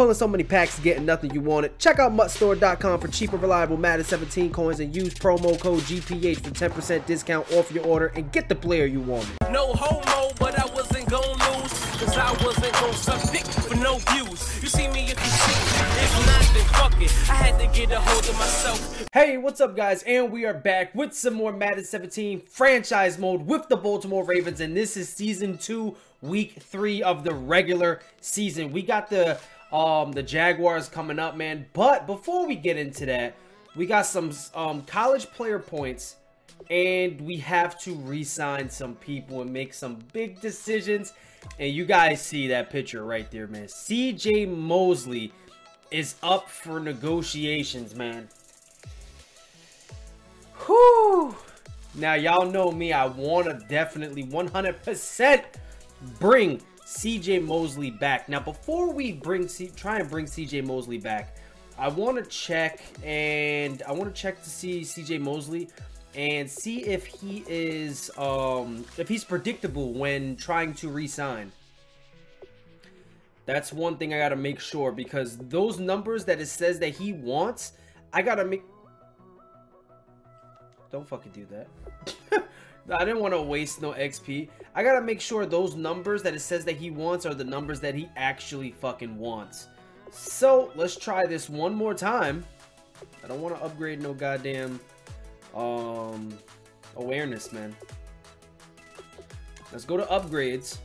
pulling so many packs and getting nothing you wanted? Check out MUTStore.com for cheap and reliable Madden 17 coins and use promo code GPH for 10% discount off your order and get the player you wanted. No homo, but I wasn't gonna lose. Cause I wasn't gonna suck dick for no views. You see me if you see me. If not, then fuck it. I had to get a hold of myself. Hey, what's up guys? And we are back with some more Madden 17 franchise mode with the Baltimore Ravens. And this is season two, week three of the regular season. We got the um the Jaguars coming up, man. But before we get into that, we got some um college player points and we have to re-sign some people and make some big decisions. And you guys see that picture right there, man. CJ Mosley is up for negotiations, man. Whew. Now, y'all know me. I want to definitely 100% bring CJ Mosley back. Now, before we bring C try and bring CJ Mosley back, I want to check and I want to check to see CJ Mosley and see if he is um if he's predictable when trying to re-sign. That's one thing I gotta make sure because those numbers that it says that he wants, I gotta make don't fucking do that. I didn't want to waste no XP. I gotta make sure those numbers that it says that he wants are the numbers that he actually fucking wants. So, let's try this one more time. I don't want to upgrade no goddamn um, awareness, man. Let's go to upgrades.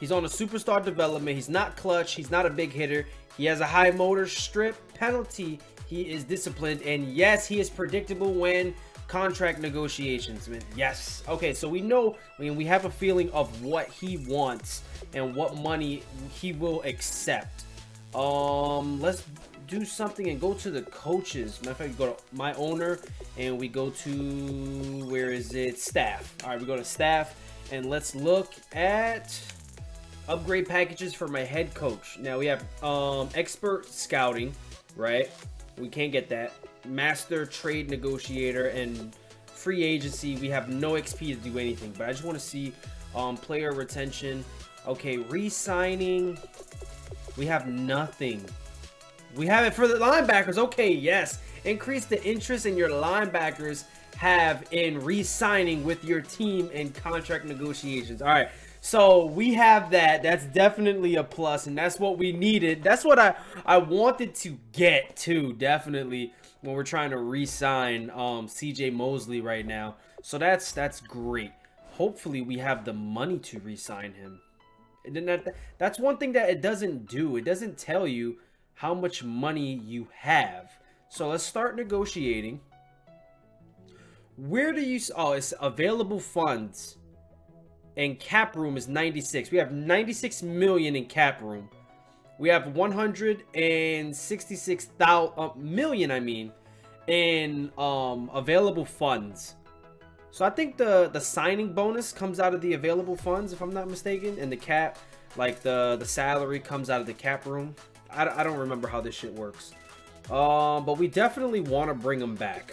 He's on a superstar development. He's not clutch. He's not a big hitter. He has a high motor strip penalty. He is disciplined. And yes, he is predictable when contract negotiations. Yes. Okay, so we know, I mean, we have a feeling of what he wants and what money he will accept. Um, let's do something and go to the coaches. Matter of fact, go to my owner and we go to where is it? Staff. All right, we go to staff and let's look at upgrade packages for my head coach. Now we have um, expert scouting, right? We can't get that. Master trade negotiator and free agency. We have no XP to do anything, but I just want to see um, player retention. Okay, re-signing. We have nothing. We have it for the linebackers. Okay, yes. Increase the interest in your linebackers have in re-signing with your team in contract negotiations. All right. So we have that. That's definitely a plus, and that's what we needed. That's what I I wanted to get to definitely when we're trying to re-sign um, CJ Mosley right now. So that's that's great. Hopefully we have the money to re-sign him. And then that, that's one thing that it doesn't do. It doesn't tell you how much money you have. So let's start negotiating. Where do you... Oh, it's available funds. And cap room is 96. We have 96 million in cap room. We have 166,000 uh, million, I mean, in um, available funds. So I think the the signing bonus comes out of the available funds, if I'm not mistaken, and the cap, like the the salary comes out of the cap room. I, I don't remember how this shit works. Um, but we definitely want to bring him back.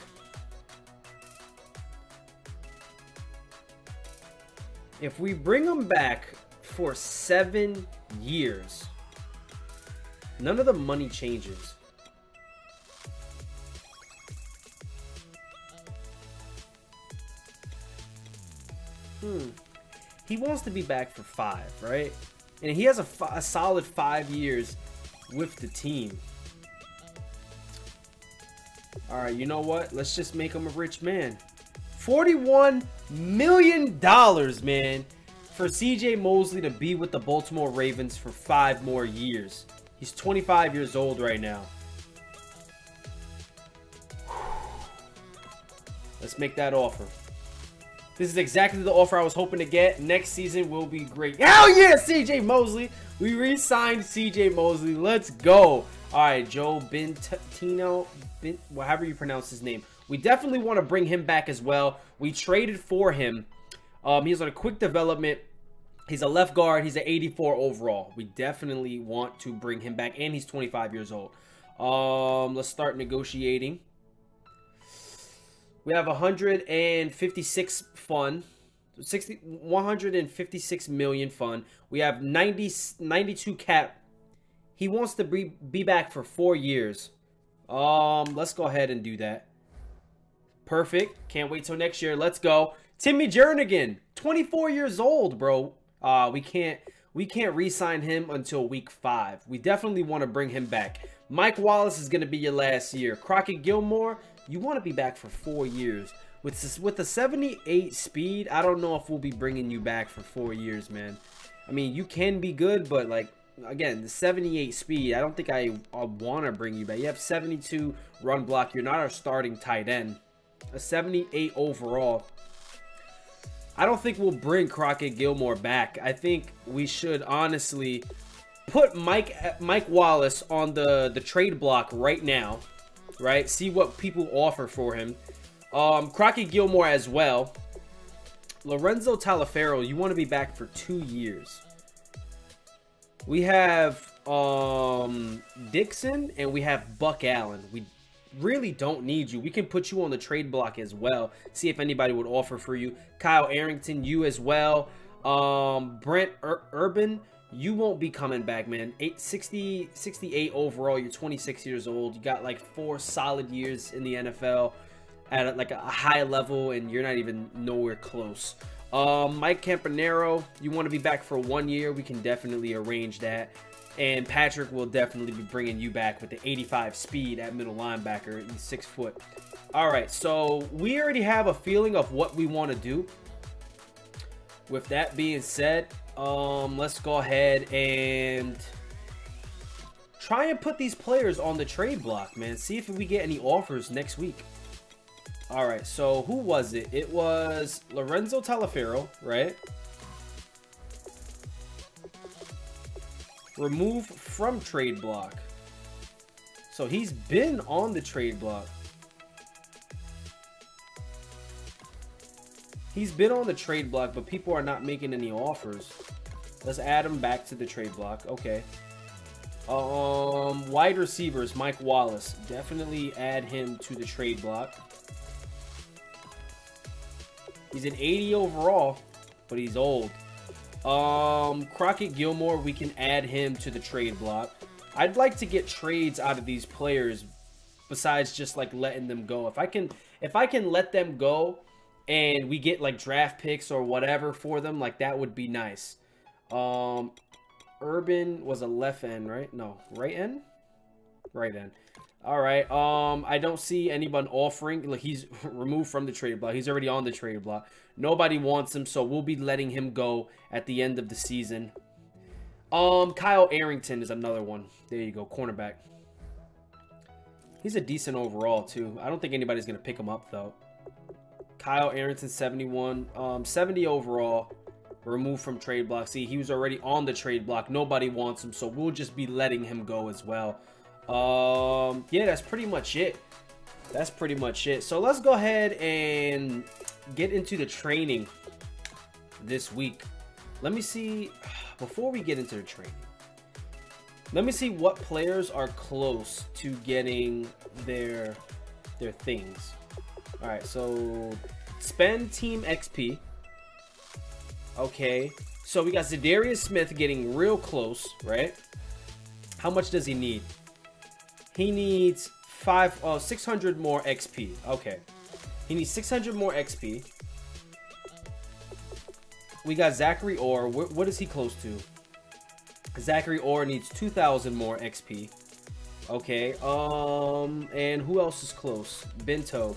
If we bring him back for seven years, none of the money changes. Hmm. He wants to be back for five, right? And he has a, a solid five years with the team. All right, you know what? Let's just make him a rich man. $41 million, man, for CJ Mosley to be with the Baltimore Ravens for five more years. He's 25 years old right now. Let's make that offer. This is exactly the offer I was hoping to get. Next season will be great. Hell yeah, CJ Mosley. We re-signed CJ Mosley. Let's go. All right, Joe Bintino, Bin, however you pronounce his name. We definitely want to bring him back as well. We traded for him. Um, he's on a quick development. He's a left guard. He's an 84 overall. We definitely want to bring him back, and he's 25 years old. Um, let's start negotiating. We have 156 fun. 60, 156 million fun. We have 90, 92 cap. He wants to be, be back for four years. Um, let's go ahead and do that. Perfect. Can't wait till next year. Let's go. Timmy Jernigan, 24 years old, bro. Uh, we can't we can't re-sign him until week five. We definitely want to bring him back. Mike Wallace is going to be your last year. Crockett Gillmore, you want to be back for four years. With with the 78 speed, I don't know if we'll be bringing you back for four years, man. I mean, you can be good, but like again, the 78 speed, I don't think I, I want to bring you back. You have 72 run block. You're not our starting tight end. A 78 overall. I don't think we'll bring Crockett Gillmore back. I think we should honestly put Mike Mike Wallace on the the trade block right now, right? See what people offer for him. Um, Crockett Gillmore as well. Lorenzo Taliaferro, you want to be back for two years. We have um, Dixon and we have Buck Allen. We really don't need you. We can put you on the trade block as well. See if anybody would offer for you. Kyle Arrington, you as well. Um, Brent Ur Urban, you won't be coming back, man. 860, 68 overall. You're 26 years old. You got like four solid years in the NFL at like a high level, and you're not even nowhere close. Um, Mike Campanaro, you want to be back for one year? We can definitely arrange that. And Patrick will definitely be bringing you back with the 85 speed at middle linebacker. He's six foot. All right, so we already have a feeling of what we want to do. With that being said, um, let's go ahead and try and put these players on the trade block, man. See if we get any offers next week. All right, so who was it? It was Lorenzo Taliaferro, right? Remove from trade block. So he's been on the trade block. He's been on the trade block, but people are not making any offers. Let's add him back to the trade block. Okay. Um, wide receivers, Mike Wallace. Definitely add him to the trade block. He's an 80 overall, but he's old. Um, Crockett Gillmore, we can add him to the trade block. I'd like to get trades out of these players besides just like letting them go. If I can if I can let them go and we get like draft picks or whatever for them, like that would be nice. Um Urban was a left end, right? No, right end? Right end. All right. Um, I don't see anyone offering. Like he's removed from the trade block. He's already on the trade block. Nobody wants him, so we'll be letting him go at the end of the season. Um, Kyle Arrington is another one. There you go, cornerback. He's a decent overall too. I don't think anybody's gonna pick him up though. Kyle Arrington, 71, um, 70 overall. Removed from trade block. See, he was already on the trade block. Nobody wants him, so we'll just be letting him go as well. Um, yeah, that's pretty much it. That's pretty much it. So let's go ahead and get into the training this week. Let me see, before we get into the training, let me see what players are close to getting their their things. All right, so spend team XP. Okay, so we got Za'Darius Smith getting real close, right? How much does he need? He needs five, oh, 600 more XP. Okay. He needs 600 more XP. We got Zachary Orr. What is he close to? Zachary Orr needs 2,000 more XP. Okay. Um, and who else is close? Bento.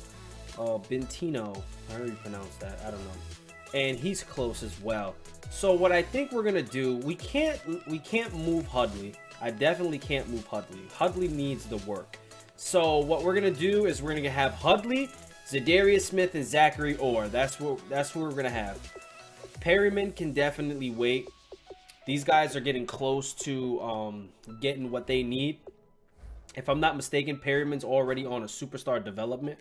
Uh, Bentino. How do you pronounce that? I don't know. And he's close as well. So what I think we're gonna do, we can't we can't move Hudley. I definitely can't move Hudley. Hudley needs the work. So what we're gonna do is we're gonna have Hudley, Za'Darius Smith, and Zachary Orr. That's what that's what we're gonna have. Perryman can definitely wait. These guys are getting close to um, getting what they need. If I'm not mistaken, Perryman's already on a superstar development.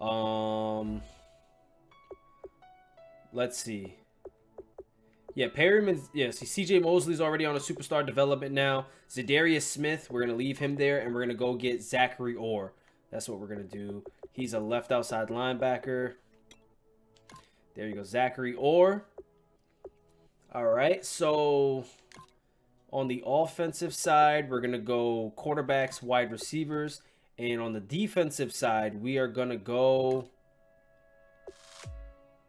Um, let's see. Yeah, Perryman's yeah, see CJ Mosley's already on a superstar development now. Za'Darius Smith, we're gonna leave him there and we're gonna go get Zachary Orr. That's what we're gonna do. He's a left outside linebacker. There you go, Zachary Orr. All right, so On the offensive side, we're going to go quarterbacks, wide receivers. And on the defensive side, we are going to go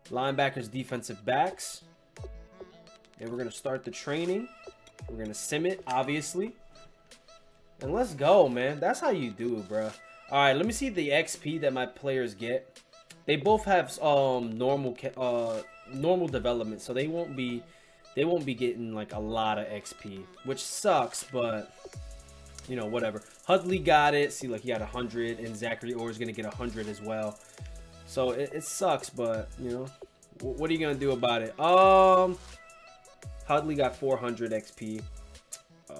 linebackers, defensive backs. And we're going to start the training. We're going to sim it, obviously. And let's go, man. That's how you do it, bro. All right, let me see the XP that my players get. They both have um normal uh normal development, so they won't be they won't be getting like a lot of XP, which sucks, but you know, whatever. Hudley got it. See, like he got 100, and Zachary Orr is gonna get 100 as well. So it, it sucks, but you know, what are you gonna do about it? Um, Hudley got 400 XP. Uh,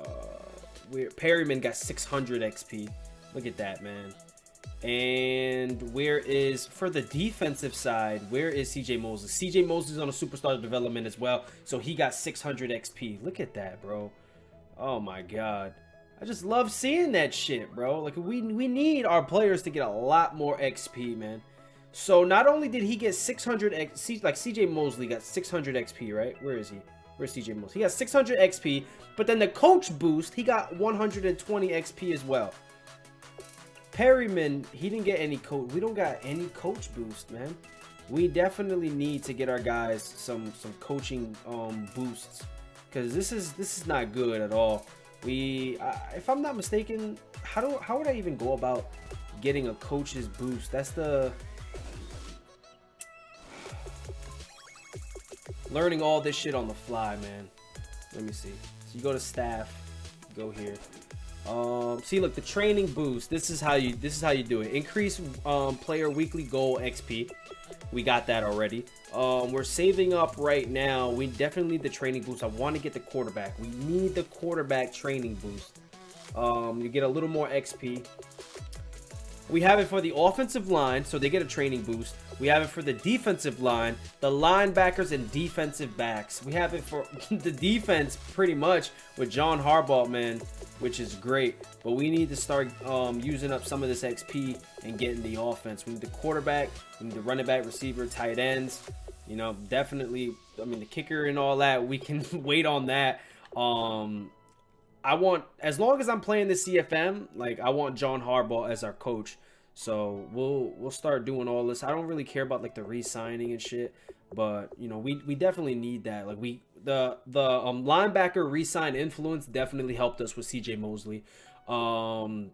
Perryman got 600 XP. Look at that, man. And where is, for the defensive side, where is CJ Mosley? CJ Mosley's on a superstar development as well. So he got 600 XP. Look at that, bro. Oh my god. I just love seeing that shit, bro. Like, we, we need our players to get a lot more XP, man. So not only did he get 600 X, like CJ Mosley got 600 XP, right? Where is he? Where's CJ Mosley? He got 600 XP, but then the coach boost, he got 120 XP as well. Perryman, he didn't get any coach. We don't got any coach boost, man. We definitely need to get our guys some some coaching um, boosts because this is this is not good at all. We, uh, if I'm not mistaken, how do how would I even go about getting a coach's boost? That's the learning all this shit on the fly, man. Let me see. So you go to staff, go here. Um, see, look, the training boost. This is how you. This is how you do it. Increase um, player weekly goal XP. We got that already. Um, we're saving up right now. We definitely need the training boost. I want to get the quarterback. We need the quarterback training boost. Um, you get a little more XP. We have it for the offensive line, so they get a training boost. We have it for the defensive line, the linebackers and defensive backs. We have it for the defense pretty much with John Harbaugh, man, which is great. But we need to start um, using up some of this XP and getting the offense. We need the quarterback, we need the running back, receiver, tight ends. You know, definitely, I mean, the kicker and all that, we can wait on that. Um, I want, as long as I'm playing the CFM, like, I want John Harbaugh as our coach. So we'll we'll start doing all this. I don't really care about like the re-signing and shit, but you know we we definitely need that. Like we the the um, linebacker re-sign influence definitely helped us with CJ Mosley. Um,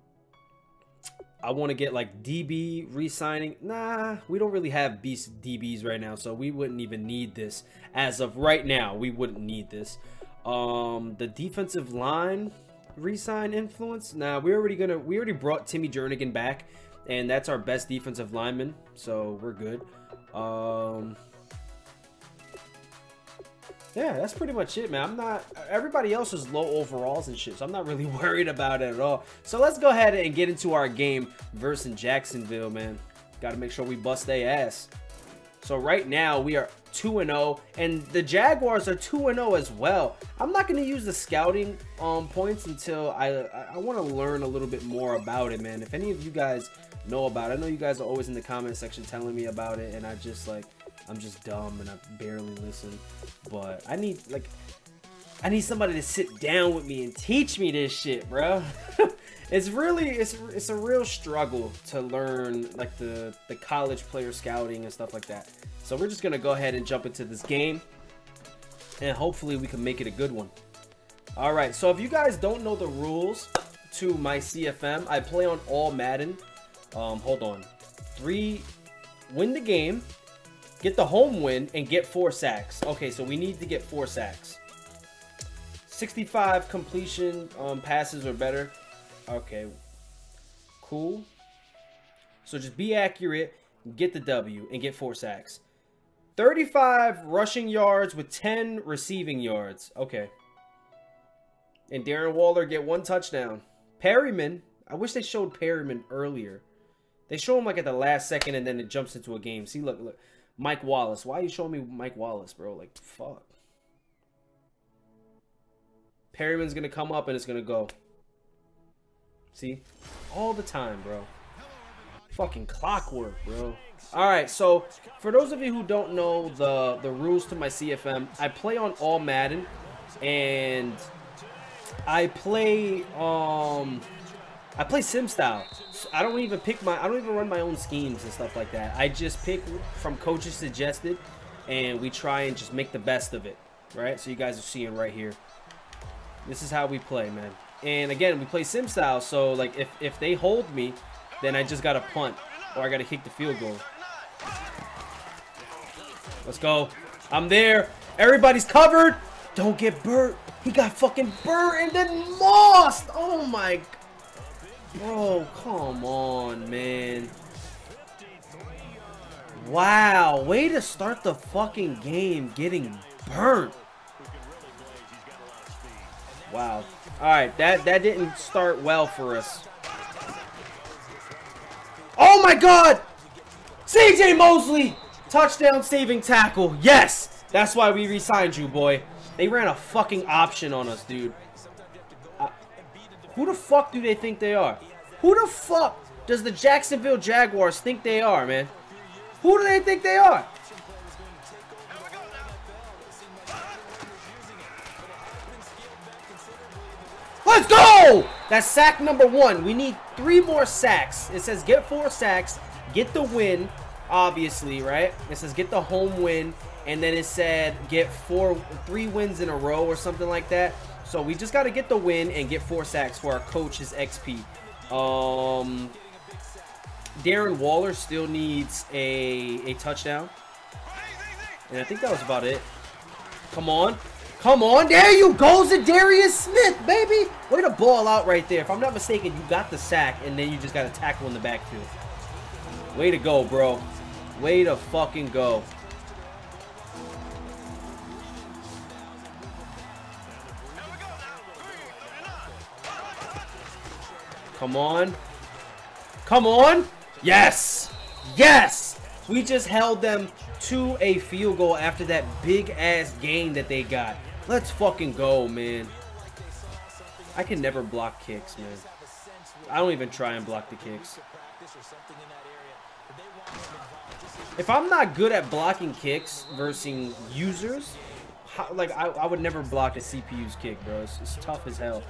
I want to get like DB re-signing. Nah, we don't really have beast DBs right now, so we wouldn't even need this as of right now. We wouldn't need this. Um, the defensive line re-sign influence. Nah, we already gonna we already brought Timmy Jernigan back and that's our best defensive lineman, so we're good. Um, yeah, that's pretty much it, man. I'm not. Everybody else is low overalls and shit, so I'm not really worried about it at all. So let's go ahead and get into our game versus Jacksonville, man. Got to make sure we bust their ass. So right now we are 2 and 0 and the Jaguars are 2 and 0 as well. I'm not going to use the scouting um points until I, I want to learn a little bit more about it, man. If any of you guys know about. I know you guys are always in the comment section telling me about it, and I just like, I'm just dumb and I barely listen. But I need like, I need somebody to sit down with me and teach me this shit, bro. it's really, it's it's a real struggle to learn like the the college player scouting and stuff like that. So we're just gonna go ahead and jump into this game, and hopefully we can make it a good one. All right, so if you guys don't know the rules to my CFM, I play on all Madden. Um, hold on. Three, win the game, get the home win, and get four sacks. Okay, so we need to get four sacks. 65 completion um, passes or better. Okay, cool. So just be accurate, get the W, and get four sacks. 35 rushing yards with 10 receiving yards. Okay. And Darren Waller get one touchdown. Perryman, I wish they showed Perryman earlier. They show him like at the last second and then it jumps into a game. See, look, look. Mike Wallace. Why are you showing me Mike Wallace, bro? Like, fuck. Perryman's to come up and it's to go. See? All the time, bro. Fucking clockwork, bro. All right, so for those of you who don't know the, the rules to my CFM, I play on all Madden, and I play um I play sim style. So I don't even pick my I don't even run my own schemes and stuff like that. I just pick from coaches suggested and we try and just make the best of it. Right? So you guys are seeing right here. This is how we play, man. And again, we play sim style, so like if if they hold me, then I just gotta punt or I gotta kick the field goal. Let's go. I'm there. Everybody's covered. Don't get burnt. He got fucking burnt and then lost. Oh my. Bro, come on, man. Wow. Way to start the fucking game getting burnt. Wow. Alright, that, that didn't start well for us. Oh my god! CJ Mosley! Touchdown saving tackle. Yes! That's why we re-signed you, boy. They ran a fucking option on us, dude. Who the fuck do they think they are? Who the fuck does the Jacksonville Jaguars think they are, man? Who do they think they are? Let's go! That's sack number one. We need three more sacks. It says get four sacks, get the win, obviously, right? It says get the home win, and then it said get four, three wins in a row or something like that. So we just got to get the win and get four sacks for our coach's XP. Um, Darren Waller still needs a, a touchdown. And I think that was about it. Come on. Come on. There you go, Za'Darius Smith, baby. Way to ball out right there. If I'm not mistaken, you got the sack, and then you just got a tackle in the backfield. Way to go, bro. Way to fucking go. Come on. Come on. Yes. Yes. We just held them to a field goal after that big ass gain that they got. Let's fucking go, man. I can never block kicks, man. I don't even try and block the kicks. If I'm not good at blocking kicks versus users, how, like I, I, would never block a CPU's kick, bro. It's, it's tough as hell.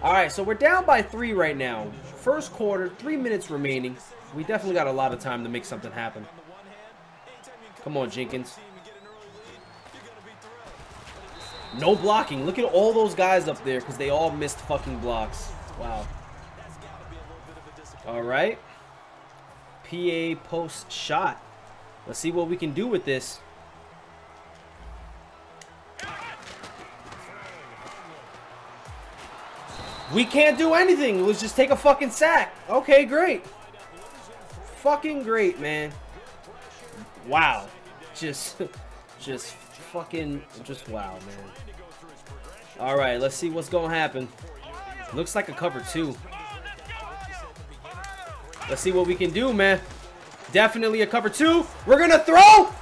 All right, so we're down by three right now. First quarter, three minutes remaining. We definitely got a lot of time to make something happen. Come on, Jenkins. No blocking. Look at all those guys up there because they all missed fucking blocks. Wow. All right. PA post shot. Let's see what we can do with this. We can't do anything. Let's just take a fucking sack. Okay, great. Fucking great, man. Wow. Just, just fucking, just wow, man. All right, let's see what's going to happen. Looks like a cover two. Let's see what we can do, man. Definitely a cover two. We're going to throw.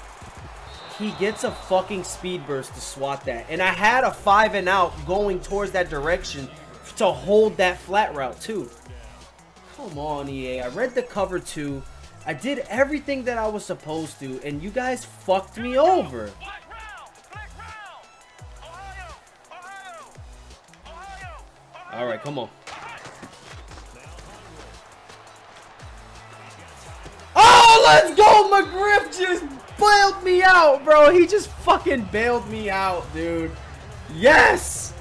He gets a fucking speed burst to swat that. And I had a five and out going towards that direction to hold that flat route too. Come on, EA. I read the cover two. I did everything that I was supposed to, and you guys fucked me over. All right, come on. Oh, let's go! McGriff just bailed me out, bro. He just fucking bailed me out, dude. Yes!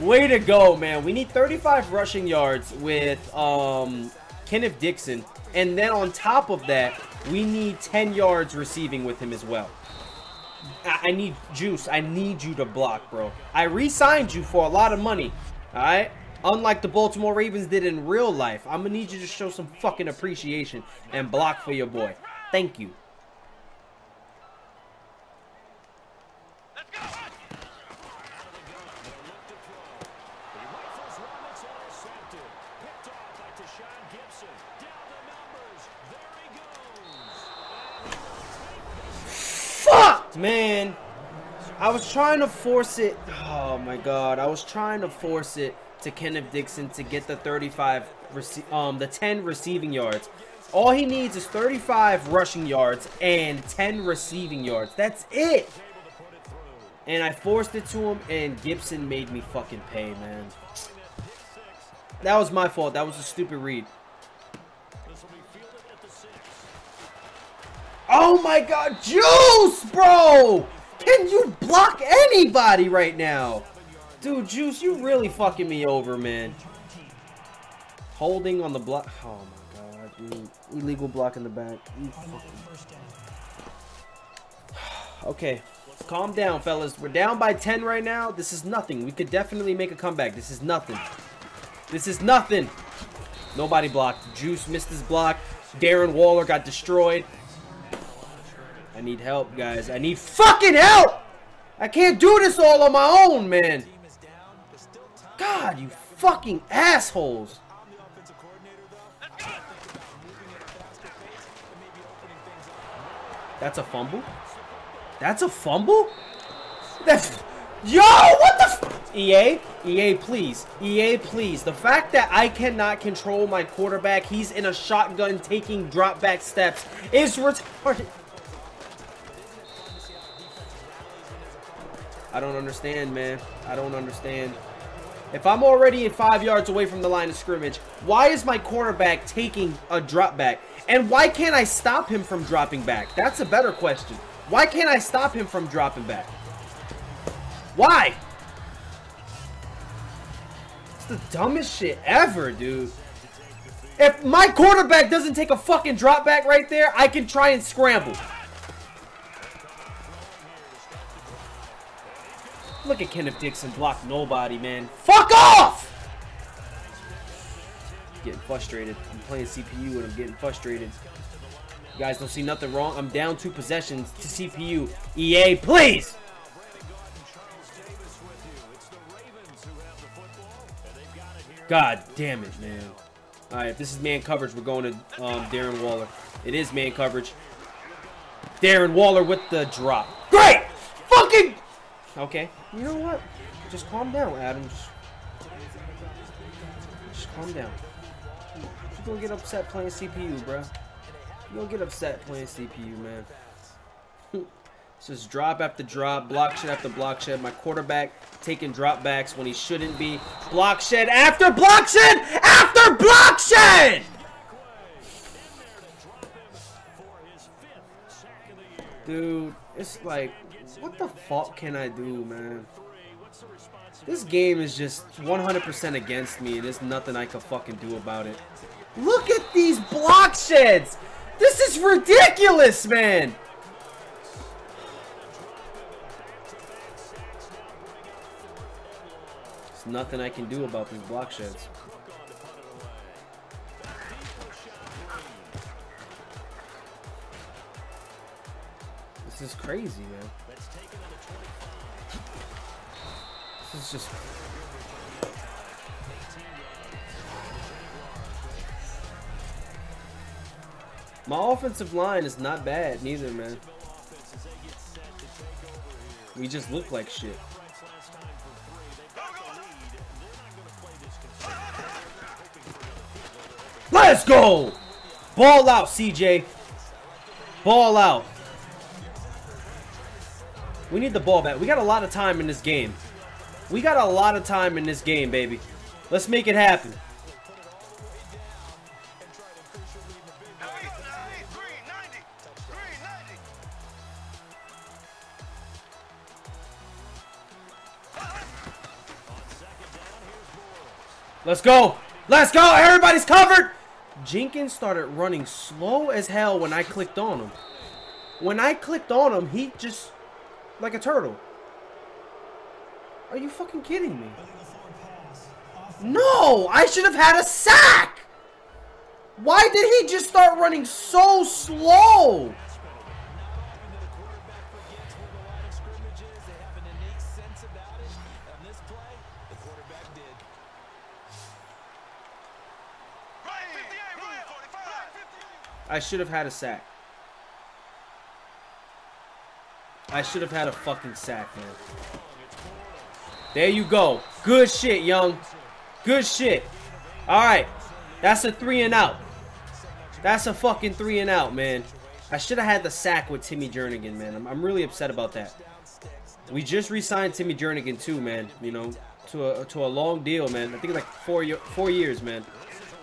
Way to go, man. We need 35 rushing yards with um, Kenneth Dixon. And then on top of that, we need 10 yards receiving with him as well. I, I need juice. I need you to block, bro. I re-signed you for a lot of money. All right? Unlike the Baltimore Ravens did in real life. I'm going to need you to show some fucking appreciation and block for your boy. Thank you. Fuck, man. I was trying to force it. Oh my god. I was trying to force it to Kenneth Dixon to get the 35 um the 10 receiving yards. All he needs is 35 rushing yards and 10 receiving yards. That's it. And I forced it to him, and Gibson made me fucking pay, man. That was my fault. That was a stupid read. Oh my god, Juice, bro! Can you block anybody right now? Dude, Juice, you really fucking me over, man. Holding on the block. Oh my god, dude. Illegal block in the back. okay, calm down, fellas. We're down by 10 right now. This is nothing. We could definitely make a comeback. This is nothing. This is nothing. Nobody blocked. Juice missed his block. Darren Waller got destroyed. I need help, guys. I need fucking help! I can't do this all on my own, man. God, you fucking assholes. That's a fumble? That's a fumble? That's... Yo, what the f EA? EA, please. EA, please. The fact that I cannot control my quarterback, he's in a shotgun taking drop back steps, is retarded. I don't understand, man. I don't understand. If I'm already five yards away from the line of scrimmage, why is my quarterback taking a drop back? And why can't I stop him from dropping back? That's a better question. Why can't I stop him from dropping back? Why? It's the dumbest shit ever, dude. If my quarterback doesn't take a fucking drop back right there, I can try and scramble. Look at Kenneth Dixon block nobody, man. Fuck off! Getting frustrated. I'm playing CPU and I'm getting frustrated. You guys don't see nothing wrong. I'm down two possessions to CPU. EA, please! God damn it, man. Alright, if this is man coverage, we're going to um, Darren Waller. It is man coverage. Darren Waller with the drop. Great! Fucking Okay. You know what? Just calm down, Adam. Just, calm down. You gonna get upset playing CPU, bro. You gonna get upset playing CPU, man. It's just drop after drop, block shed after block shed. My quarterback taking drop backs when he shouldn't be. Block shed after block shed after block shed! Dude, it's like what the fuck can I do, man? This game is just 100% against me, and there's nothing I can fucking do about it. Look at these block sheds! This is ridiculous, man! Nothing I can do about these block sheds. This is crazy, man. This is just... My offensive line is not bad neither, man. We just look like shit. Let's go! Ball out, CJ. Ball out. We need the ball back. We got a lot of time in this game. We got a lot of time in this game, baby. Let's make it happen. Let's go. Let's go. Everybody's covered. Jenkins started running slow as hell when I clicked on him. When I clicked on him, he just like a turtle. Are you fucking kidding me? No! I should have had a sack! Why did he just start running so slow? I should have had a sack. I should have had a fucking sack, man. There you go. Good shit, young. Good shit. All right. That's a three and out. That's a fucking three and out, man. I should have had the sack with Timmy Jernigan, man. I'm, I'm really upset about that. We just re-signed Timmy Jernigan too, man. You know, to a to a long deal, man. I think like four four years, man.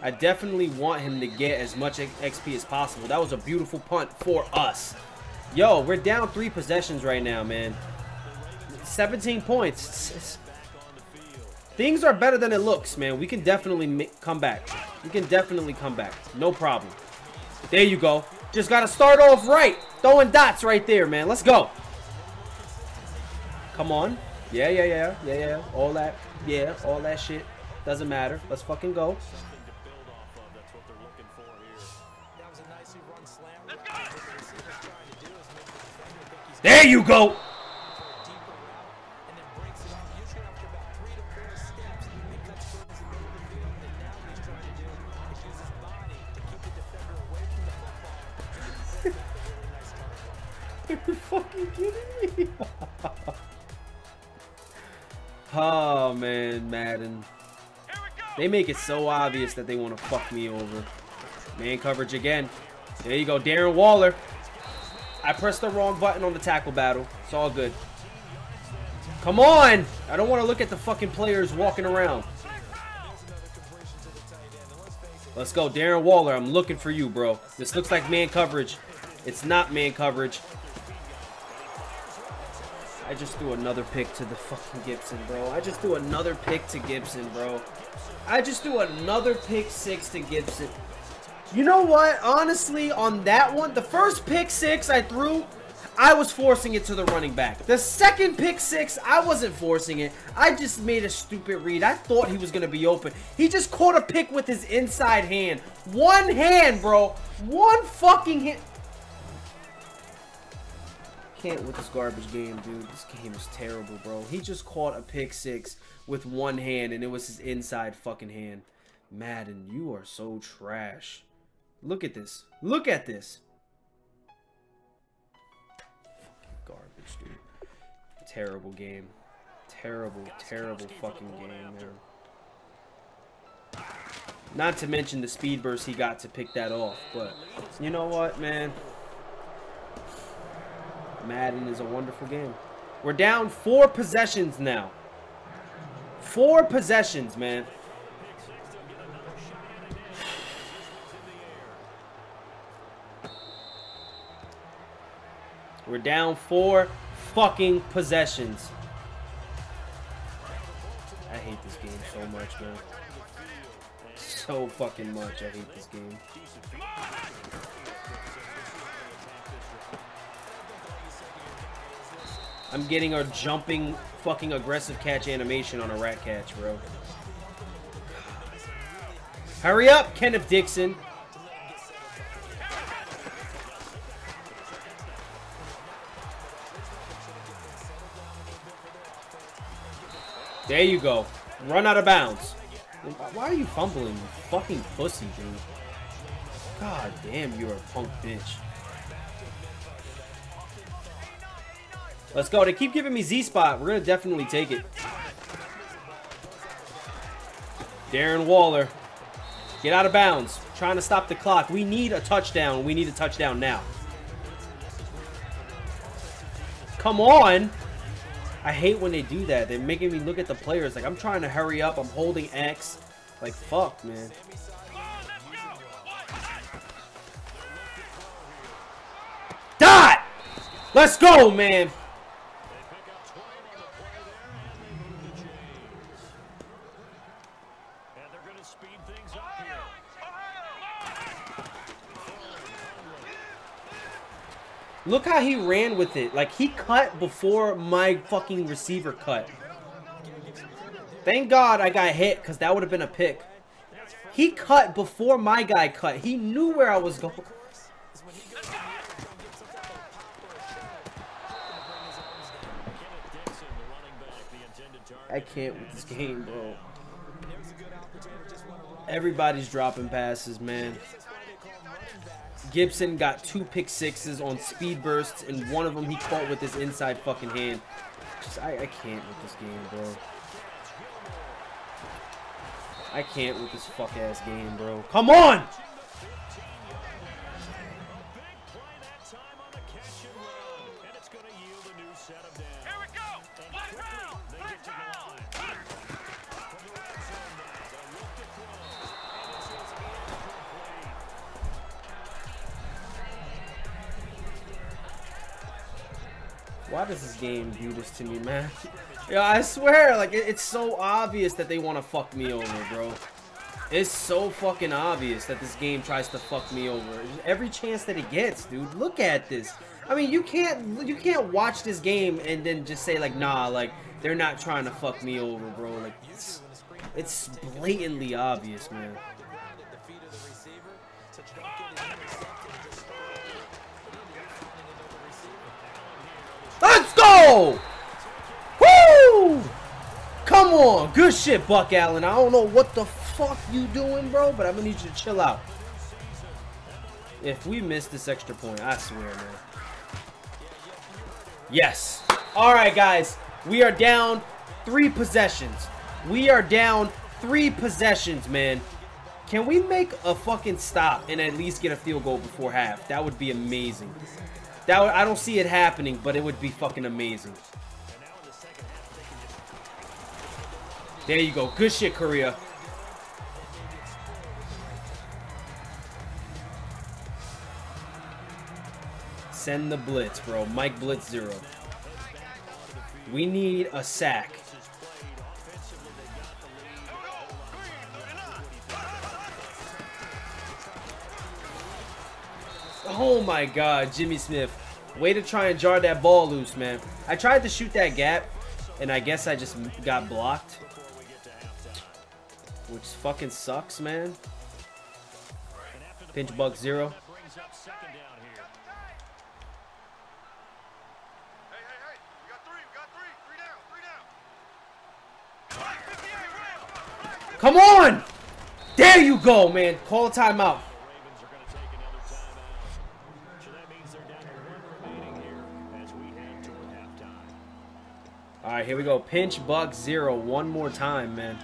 I definitely want him to get as much XP as possible. That was a beautiful punt for us. Yo, we're down three possessions right now, man. 17 points. Things are better than it looks, man. We can definitely come back. We can definitely come back. No problem. There you go. Just got to start off right. Throwing dots right there, man. Let's go. Come on. Yeah, yeah, yeah. Yeah, yeah. All that. Yeah, all that shit. Doesn't matter. Let's fucking go. There you go. you fucking kidding me? oh man, Madden. They make it so obvious that they want to fuck me over. Man coverage again. There you go, Darren Waller. I pressed the wrong button on the tackle battle. It's all good. Come on! I don't want to look at the fucking players walking around. Let's go, Darren Waller. I'm looking for you, bro. This looks like man coverage. It's not man coverage. I just threw another pick to the fucking Gibson, bro. I just threw another pick to Gibson, bro. I just threw another pick six to Gibson. You know what? Honestly, on that one, the first pick six I threw, I was forcing it to the running back. The second pick six, I wasn't forcing it. I just made a stupid read. I thought he was going to be open. He just caught a pick with his inside hand. One hand, bro. One fucking hand can't with this garbage game, dude. This game is terrible, bro. He just caught a pick six with one hand, and it was his inside fucking hand. Madden, you are so trash. Look at this. Look at this. Garbage, dude. Terrible game. Terrible, terrible fucking game, man. Not to mention the speed burst he got to pick that off, but you know what, man? Madden is a wonderful game. We're down four possessions now. Four possessions, man. We're down four fucking possessions. I hate this game so much, man. So fucking much I hate this game. I'm getting a jumping, fucking aggressive catch animation on a rat catch, bro. Hurry up, Kenneth Dixon. There you go. Run out of bounds. Why are you fumbling, you fucking pussy, dude? God damn, you're a punk bitch. Let's go. They keep giving me Z-spot. We're going to definitely take it. Darren Waller. Get out of bounds. Trying to stop the clock. We need a touchdown. We need a touchdown now. Come on. I hate when they do that. They're making me look at the players. Like, I'm trying to hurry up. I'm holding X. Like, fuck, man. Dot! Let's go, man. Look how he ran with it. Like, he cut before my fucking receiver cut. Thank God I got hit, because that would have been a pick. He cut before my guy cut. He knew where I was going. I can't with this game, bro. Everybody's dropping passes, man. Gibson got two pick sixes on speed bursts, and one of them he caught with his inside fucking hand. Just, I, I can't with this game, bro. I can't with this fuck ass game, bro. Come on! Why does this game do this to me, man? Yeah, I swear, like, it, it's so obvious that they want to fuck me over, bro. It's so fucking obvious that this game tries to fuck me over. Every chance that it gets, dude. Look at this. I mean, you can't you can't watch this game and then just say like, nah, like they're not trying to fuck me over, bro. Like it's, it's blatantly obvious, man. Woo! Come on, good shit, Buck Allen. I don't know what the fuck you doing, bro, but I'm gonna need you to chill out. If we miss this extra point, I swear, man. Yes. All right, guys. We are down three possessions. We are down three possessions, man. Can we make a fucking stop and at least get a field goal before half? That would be amazing. That would, I don't see it happening, but it would be fucking amazing. There you go. Good shit, Correa. Send the blitz, bro. Mike Blitz zero. We need a sack. Oh my god, Jimmy Smith. Way to try and jar that ball loose, man. I tried to shoot that gap, and I guess I just got blocked. Which fucking sucks, man. Pinch buck zero. Come on! There you go, man. Call a timeout. Right, here we go. Pinch buck zero one more time, man.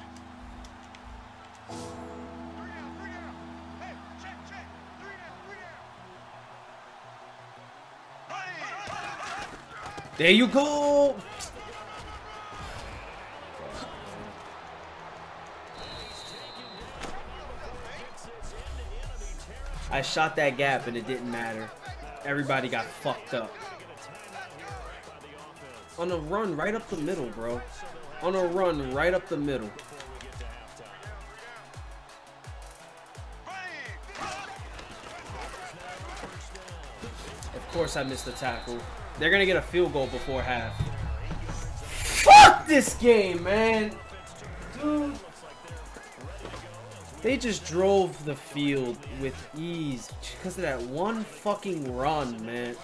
There you go. I shot that gap and it didn't matter. Everybody got fucked up. On a run right up the middle, bro. On a run right up the middle. Of course I missed the tackle. They're gonna get a field goal before half. Fuck this game, man! Dude. They just drove the field with ease because of that one fucking run, man.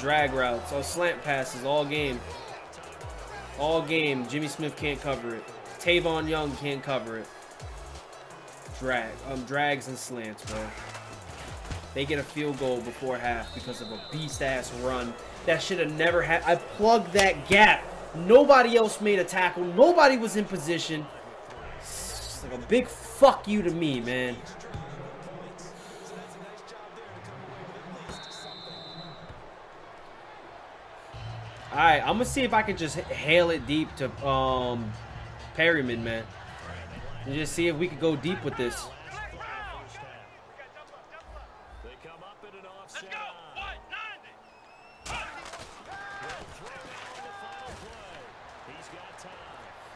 Drag routes, all slant passes, all game. All game. Jimmy Smith can't cover it. Tavon Young can't cover it drag, um, drags and slants, bro. They get a field goal before half because of a beast-ass run. That should have never had. I plugged that gap. Nobody else made a tackle. Nobody was in position. It's like a big fuck you to me, man. Alright, I'm gonna see if I can just hail it deep to um Perriman, man. And just see if we could go deep with this.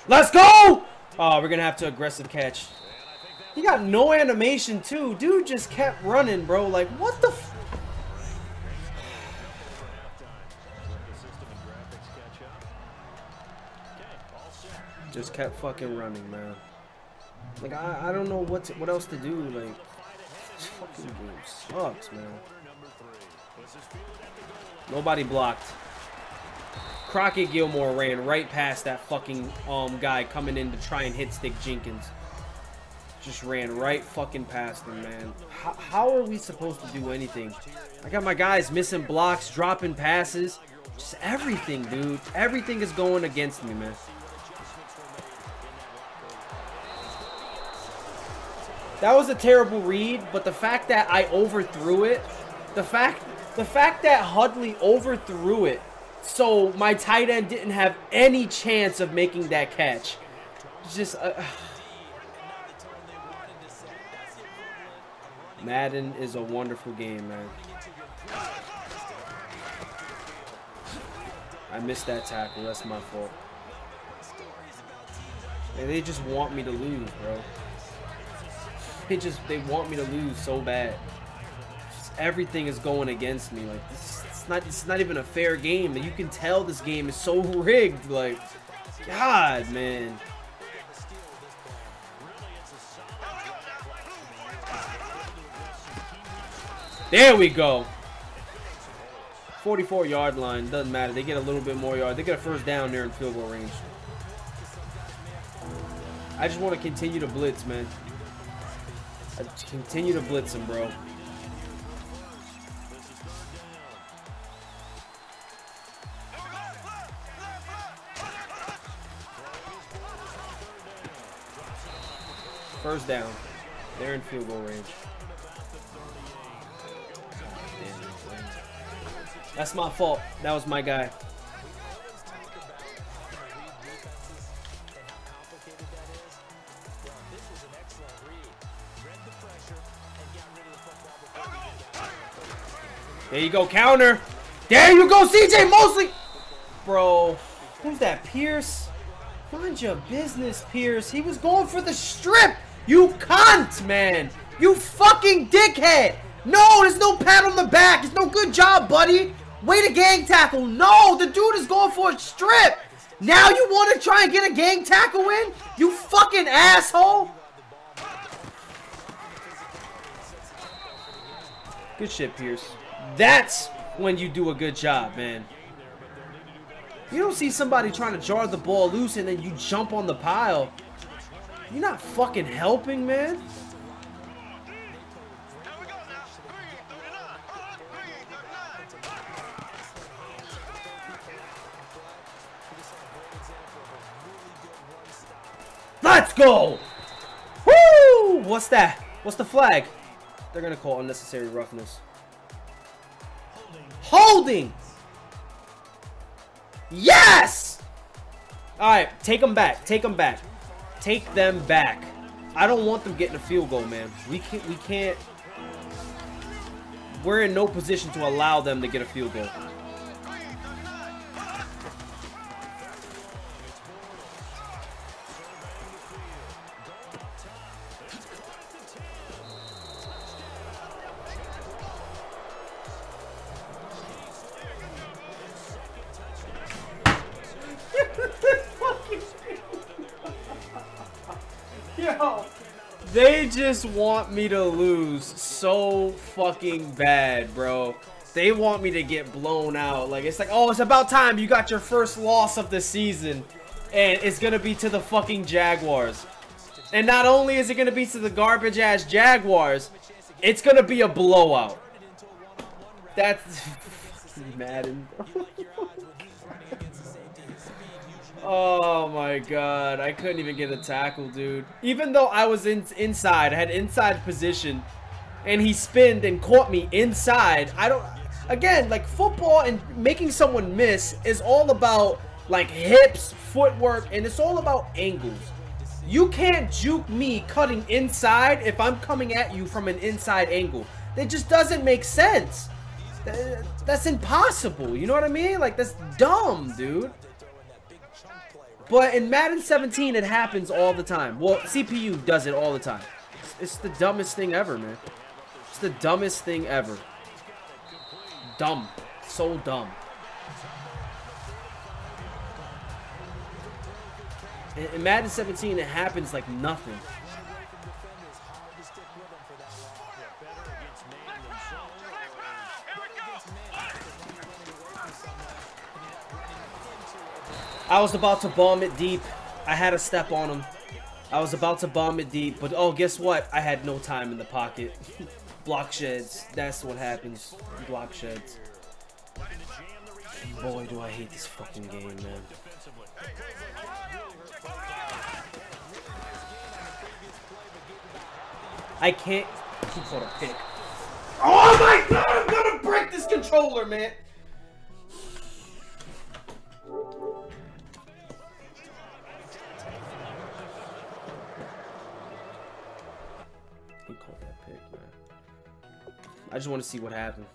Let's go! Oh, we're gonna have to aggressive catch. He got no animation too. Dude just kept running, bro. Like, what the Just kept fucking running, man. Like I, I don't know what to, what else to do. Like this fucking game sucks, man. Nobody blocked. Crockett Gillmore ran right past that fucking um guy coming in to try and hit Stick Jenkins. Just ran right fucking past him, man. How, how are we supposed to do anything? I got my guys missing blocks, dropping passes. Just everything, dude. Everything is going against me, man. That was a terrible read, but the fact that I overthrew it, the fact The fact that Hudley overthrew it so my tight end didn't have any chance of making that catch. Just uh, Madden is a wonderful game, man. I missed that tackle. That's my fault. And they just want me to lose, bro. Just they want me to lose so bad. Just everything is going against me. Like this, it's not it's not even a fair game. You can tell this game is so rigged. Like, God, man. There we go. 44 yard line. Doesn't matter. They get a little bit more yard. They get a first down there in field goal range. I just want to continue to blitz, man. I continue to blitz him, bro. First down. They're in field goal range. That's my fault. That was my guy. There you go, counter. There you go, CJ Mosley. Bro, who's that, Pierce? Mind your business, Pierce. He was going for the strip. You cunt, man. You fucking dickhead. No, there's no pat on the back. It's no good job, buddy. Way to gang tackle. No, the dude is going for a strip. Now you want to try and get a gang tackle in? You fucking asshole. Good shit, Pierce. That's when you do a good job, man. You don't see somebody trying to jar the ball loose and then you jump on the pile. You're not fucking helping, man. Let's go! Woo! What's that? What's the flag? They're gonna call unnecessary roughness. Holding! Yes! Alright, take them back. Take them back. Take them back. I don't want them getting a field goal, man. We can't we can't we're in no position to allow them to get a field goal. Just want me to lose so fucking bad, bro. They want me to get blown out. Like, it's like, oh, it's about time you got your first loss of the season. And it's going to be to the fucking Jaguars. And not only is it going to be to the garbage-ass Jaguars, it's going to be a blowout. That's... Madden, bro. Oh my god, I couldn't even get a tackle, dude. Even though I was in inside, I had inside position, and he spinned and caught me inside. I don't. Again, like football and making someone miss is all about like hips, footwork, and it's all about angles. You can't juke me cutting inside if I'm coming at you from an inside angle. It just doesn't make sense. That's impossible. You know what I mean? Like that's dumb, dude. But in Madden 17, it happens all the time. Well, CPU does it all the time. It's, it's the dumbest thing ever, man. It's the dumbest thing ever. Dumb. So dumb. In, in Madden 17, it happens like nothing. I was about to bomb it deep. I had a step on him. I was about to bomb it deep, but oh, guess what? I had no time in the pocket. Block sheds. That's what happens. Block sheds. Boy, do I hate this fucking game, man. I can't. keep caught a pick. Oh my god, I'm gonna break this controller, man. I just want to see what happened.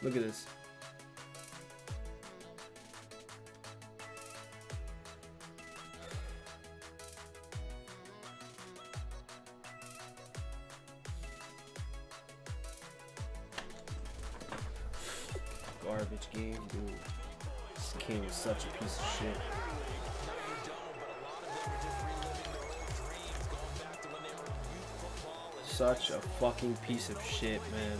Look at this. Garbage game, dude. This game is such a piece of shit. Such a fucking piece of shit, man.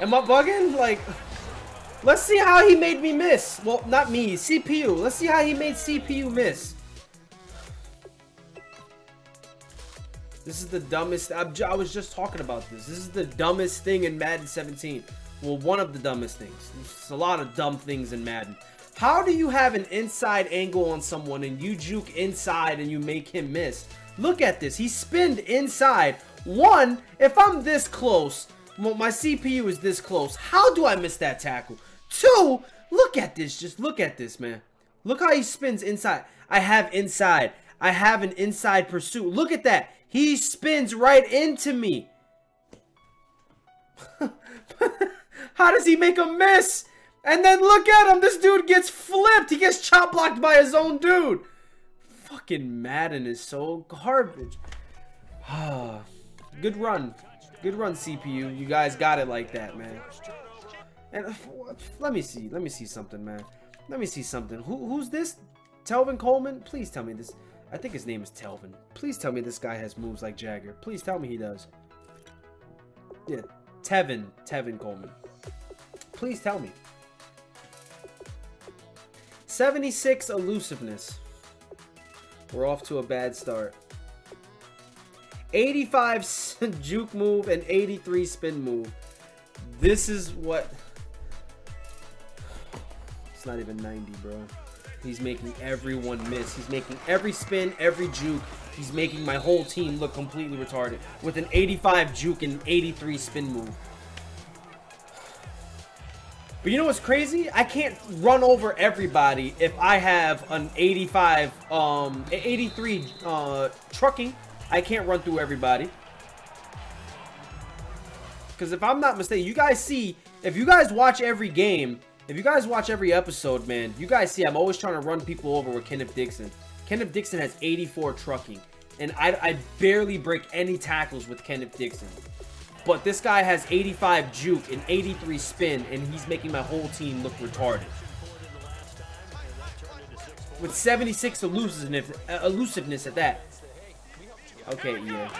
Am I bugging? Like, let's see how he made me miss. Well, not me, CPU. Let's see how he made CPU miss. This is the dumbest. I was just talking about this. This is the dumbest thing in Madden 17. Well, one of the dumbest things. There's a lot of dumb things in Madden. How do you have an inside angle on someone and you juke inside and you make him miss? Look at this. He spinned inside. One, if I'm this close, my CPU is this close. How do I miss that tackle? Two, look at this. Just look at this, man. Look how he spins inside. I have inside. I have an inside pursuit. Look at that. He spins right into me. how does he make a miss? And then look at him. This dude gets flipped. He gets chop blocked by his own dude. Fucking Madden is so garbage. Good run. Good run, CPU. You guys got it like that, man. And uh, let me see. Let me see something, man. Let me see something. Who, who's this? Telvin Coleman? Please tell me this. I think his name is Telvin. Please tell me this guy has moves like Jagger. Please tell me he does. Yeah, Tevin. Tevin Coleman. Please tell me. 76 elusiveness. We're off to a bad start. 85 juke move and 83 spin move. This is what... It's not even 90, bro. He's making everyone miss. He's making every spin, every juke. He's making my whole team look completely retarded with an 85 juke and 83 spin move. But you know what's crazy? I can't run over everybody if I have an 85, um, 83 uh, trucking I can't run through everybody. Because if I'm not mistaken, you guys see, if you guys watch every game, if you guys watch every episode, man, you guys see I'm always trying to run people over with Kenneth Dixon. Kenneth Dixon has 84 trucking. And I, I barely break any tackles with Kenneth Dixon. But this guy has 85 juke and 83 spin, and he's making my whole team look retarded. With 76 elusiveness, at that. Okay, yeah.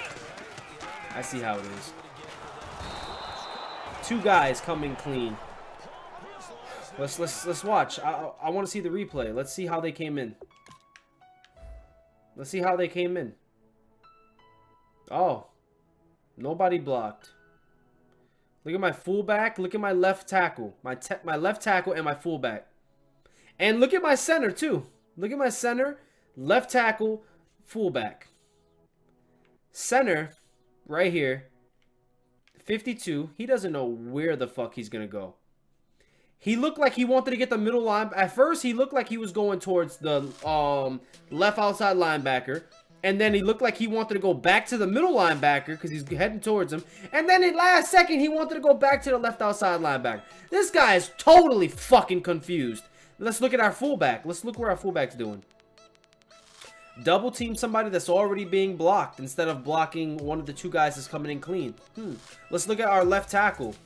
I see how it is. Two guys coming clean. Let's let's let's watch. I I want to see the replay. Let's see how they came in. Let's see how they came in. Oh. Nobody blocked. Look at my fullback. Look at my left tackle. My my left tackle and my fullback. And look at my center too. Look at my center, left tackle, fullback. Center, right here, 52. He doesn't know where the fuck he's going to go. He looked like he wanted to get the middle line. At first, he looked like he was going towards the um, left outside linebacker. And then he looked like he wanted to go back to the middle linebacker because he's heading towards him. And then in last second, he wanted to go back to the left outside linebacker. This guy is totally fucking confused. Let's look at our fullback. Let's look where our fullback's doing. Double team somebody that's already being blocked instead of blocking one of the two guys that's coming in clean. Hmm. Let's look at our left tackle.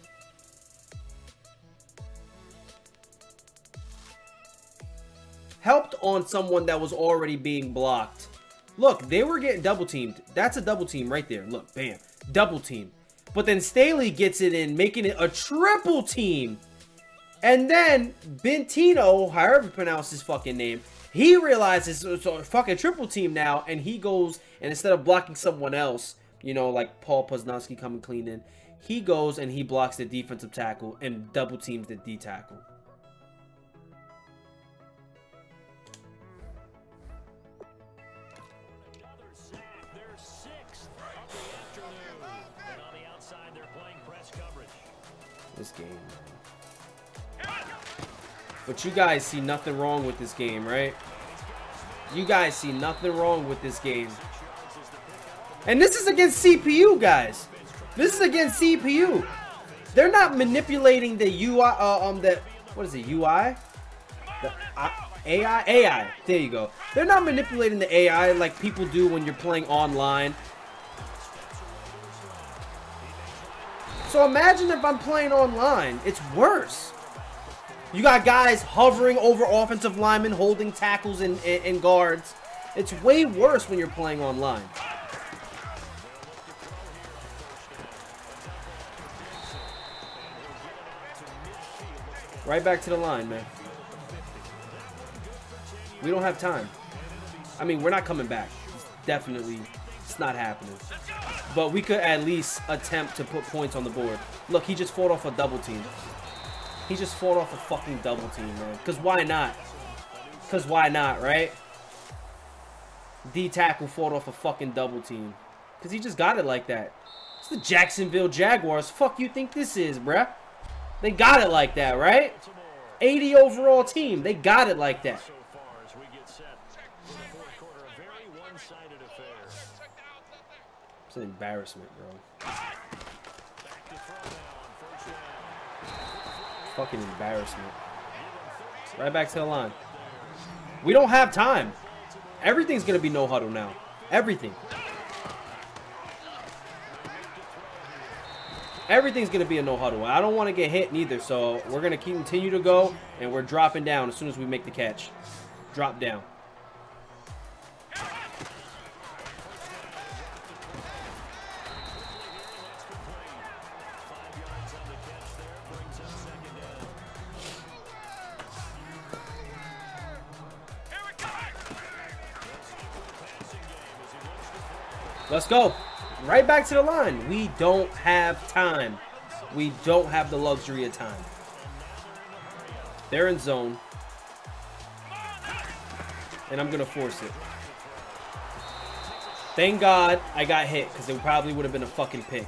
Helped on someone that was already being blocked. Look, they were getting double teamed. That's a double team right there. Look, bam. Double team. But then Staley gets it in, making it a triple team. And then Bentino, however you pronounce his fucking name, he realizes it's a fucking triple team now, and he goes and instead of blocking someone else, you know, like Paul Posluszny coming clean in, he goes and he blocks the defensive tackle and double teams the D tackle. This game. But you guys see nothing wrong with this game, right? You guys see nothing wrong with this game. And this is against CPU, guys. This is against CPU. They're not manipulating the UI, uh, um, the, what is it, UI? The uh, AI? AI. There you go. They're not manipulating the AI like people do when you're playing online. So imagine if I'm playing online. It's worse. You got guys hovering over offensive linemen, holding tackles and, and, and guards. It's way worse when you're playing online. Right back to the line, man. We don't have time. I mean, we're not coming back. It's definitely, it's not happening. But we could at least attempt to put points on the board. Look, he just fought off a double team. He just fought off a fucking double team, man. Because why not? Because why not, right? D-Tackle fought off a fucking double team. Because he just got it like that. It's the Jacksonville Jaguars. Fuck you think this is, bruh? They got it like that, right? 80 overall team. They got it like that. It's an embarrassment, bro. Fucking embarrassment. Right back to the line. We don't have time. Everything's going to be no huddle now. Everything. Everything's going to be a no huddle. I don't want to get hit neither, so we're going to continue to go, and we're dropping down as soon as we make the catch. Drop down. Let's go. Right back to the line. We don't have time. We don't have the luxury of time. They're in zone. And I'm going to force it. Thank God I got hit because it probably would have been a fucking pick.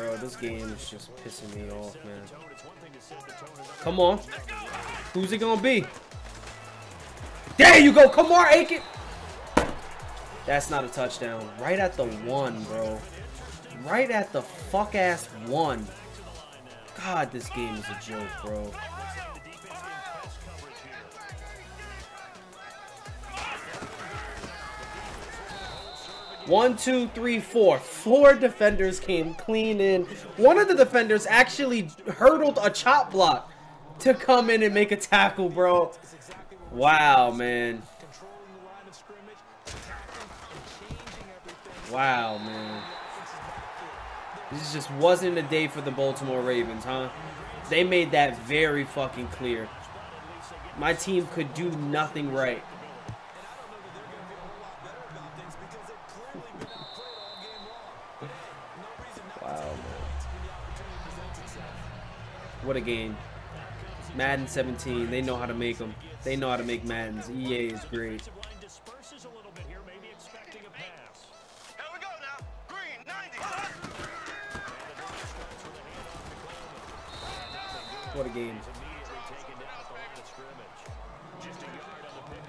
Bro, this game is just pissing me off, man. Come on. Who's it gonna be? There you go. Come on, Aiken. That's not a touchdown. Right at the one, bro. Right at the fuck ass one. God, this game is a joke, bro. One, two, three, four. Four defenders came clean in. One of the defenders actually hurdled a chop block to come in and make a tackle, bro. Wow, man. Wow, man. This just wasn't a day for the Baltimore Ravens, huh? They made that very fucking clear. My team could do nothing right. What a game. Madden 17, they know how to make them. They know how to make Maddens. EA is great. What a game.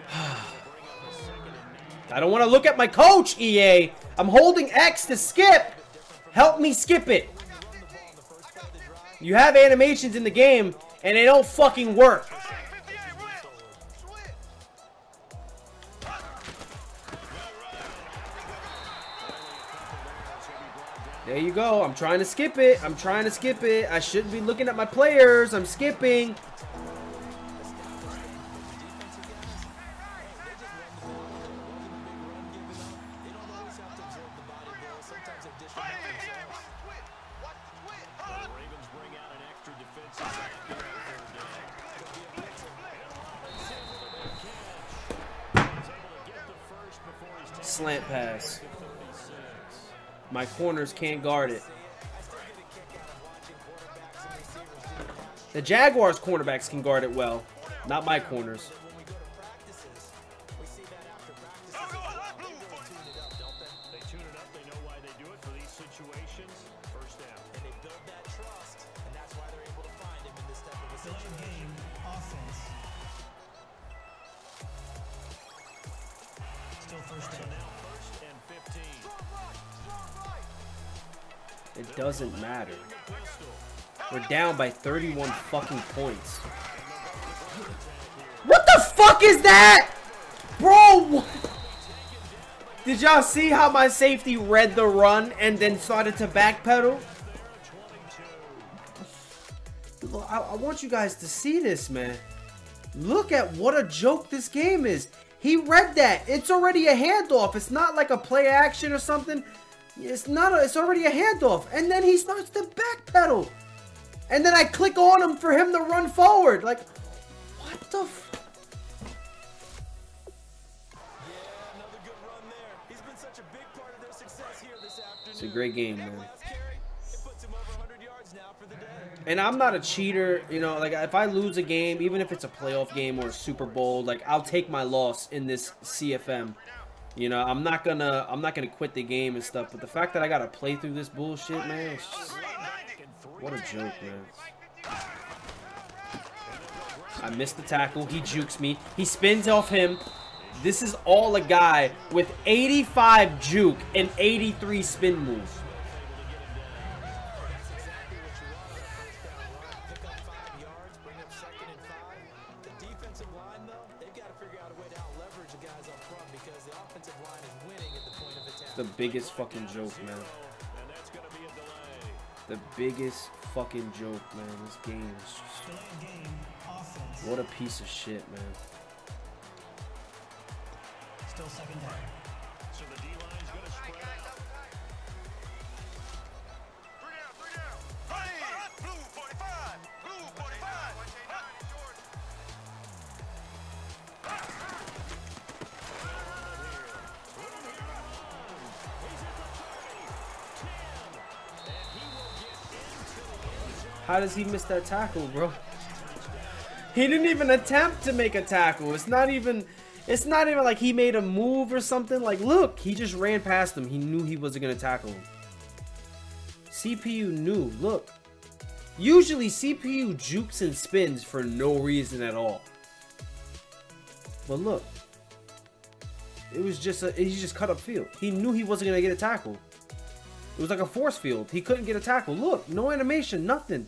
I don't want to look at my coach, EA. I'm holding X to skip. Help me skip it. You have animations in the game, and they don't fucking work. There you go. I'm trying to skip it. I'm trying to skip it. I shouldn't be looking at my players. I'm skipping. Corners can't guard it. The Jaguars cornerbacks can guard it well. Not my corners. Down by 31 fucking points. What the fuck is that? Bro! Did y'all see how my safety read the run and then started to backpedal? I, I want you guys to see this, man. Look at what a joke this game is. He read that. It's already a handoff. It's not like a play action or something. It's not a, it's already a handoff. And then he starts to backpedal. And then I click on him for him to run forward. Like, what the It's a great game, man. And I'm not a cheater, you know, like if I lose a game, even if it's a playoff game or a Super Bowl, like I'll take my loss in this CFM. You know, I'm not gonna I'm not gonna quit the game and stuff, but the fact that I gotta play through this bullshit, man, just, what a joke, man. I missed the tackle. He jukes me. He spins off him. This is all a guy with 85 juke and 83 spin moves. The biggest fucking joke, man. The biggest fucking joke, man. This game is just... What a piece of shit, man. Still second down. How does he miss that tackle, bro? He didn't even attempt to make a tackle. It's not even it's not even like he made a move or something. Like, look, he just ran past him. He knew he wasn't going to tackle him. CPU knew. Look. Usually CPU jukes and spins for no reason at all. But look. It was just a, he just cut up field. He knew he wasn't going to get a tackle. It was like a force field. He couldn't get a tackle. Look, no animation, nothing.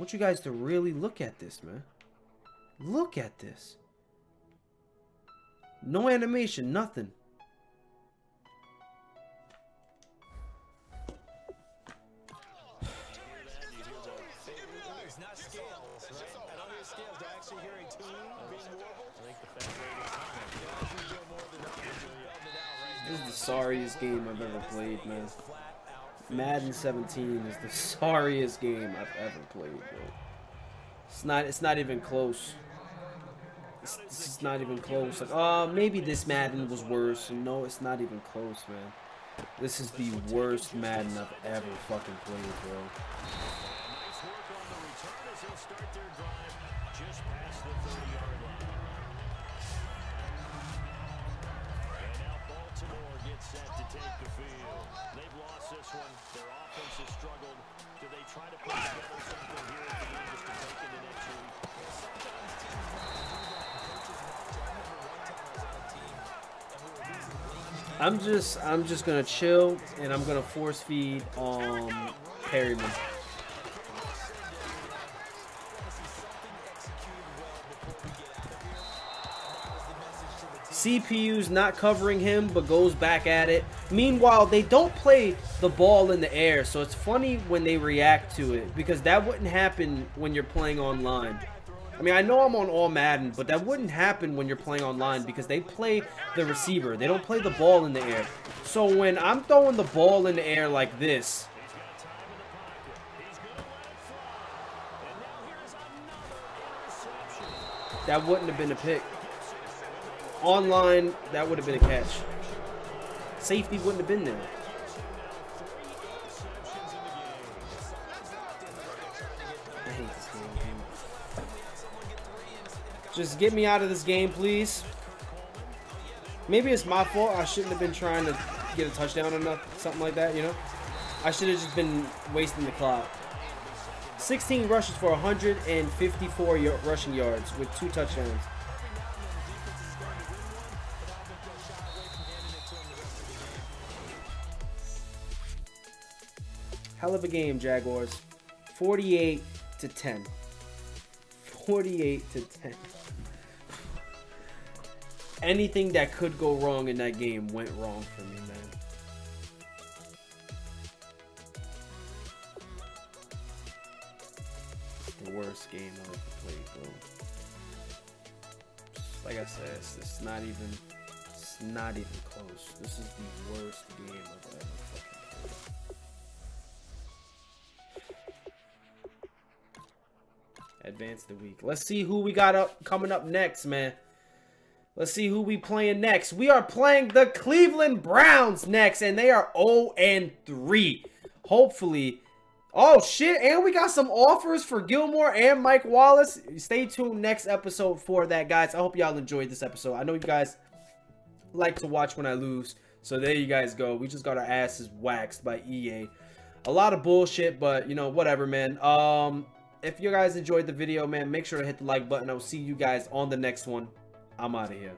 Want you guys to really look at this, man. Look at this. No animation, nothing. This is the sorriest game I've ever played, man. Madden 17 is the sorriest game I've ever played, bro. It's not it's not even close. This is not even close. Like, uh, maybe this Madden was worse. No, it's not even close, man. This is the worst Madden I've ever fucking played, bro. Nice work on the return as he'll start their drive just past the 30-yard line. And now Baltimore gets set to take the field. They've lost this one. Their offense has struggled. Do they try to put together something here at the end just to take into next week? I'm just I'm just gonna chill and I'm gonna force feed um Perriman. CPU's not covering him but goes back at it. Meanwhile, they don't play the ball in the air, so it's funny when they react to it because that wouldn't happen when you're playing online. I mean, I know I'm on all Madden, but that wouldn't happen when you're playing online because they play the receiver. They don't play the ball in the air. So when I'm throwing the ball in the air like this, that wouldn't have been a pick. Online, that would have been a catch. Safety wouldn't have been there. I hate this game. Just get me out of this game, please. Maybe it's my fault. I shouldn't have been trying to get a touchdown or nothing, something like that, you know? I should have just been wasting the clock. 16 rushes for 154 rushing yards with two touchdowns. Hell of a game, Jaguars. 48 to 10. 48 to 10. Anything that could go wrong in that game went wrong for me, man. The worst game I've ever played, bro. Like I said, it's, it's not even it's not even close. This is the worst game I've ever played. Advance the week. Let's see who we got up coming up next, man. Let's see who we playing next. We are playing the Cleveland Browns next, and they are 0 and 3. Hopefully. Oh shit, and we got some offers for Gillmore and Mike Wallace. Stay tuned next episode for that, guys. I hope y'all enjoyed this episode. I know you guys like to watch when I lose. So there you guys go. We just got our asses waxed by EA. A lot of bullshit, but you know, whatever, man. Um, if you guys enjoyed the video, man, make sure to hit the like button. I will see you guys on the next one. I'm out of here.